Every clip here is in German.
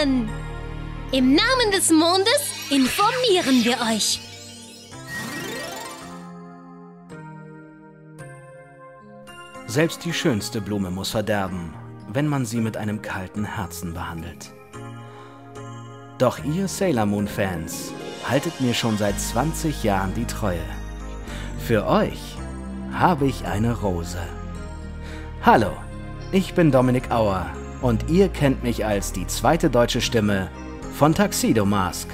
an. Im Namen des Mondes informieren wir euch. Selbst die schönste Blume muss verderben, wenn man sie mit einem kalten Herzen behandelt. Doch ihr Sailor Moon Fans haltet mir schon seit 20 Jahren die Treue. Für euch habe ich eine Rose. Hallo, ich bin Dominik Auer und ihr kennt mich als die zweite deutsche Stimme von Tuxedo Mask.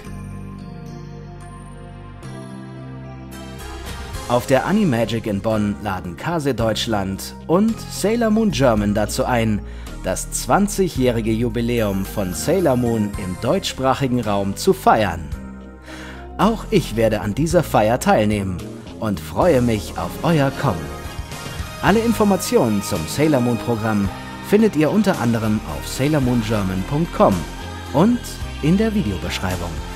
Auf der Animagic in Bonn laden Kase Deutschland und Sailor Moon German dazu ein, das 20-jährige Jubiläum von Sailor Moon im deutschsprachigen Raum zu feiern. Auch ich werde an dieser Feier teilnehmen und freue mich auf euer Kommen. Alle Informationen zum Sailor Moon Programm findet ihr unter anderem auf sailormoongerman.com und in der Videobeschreibung.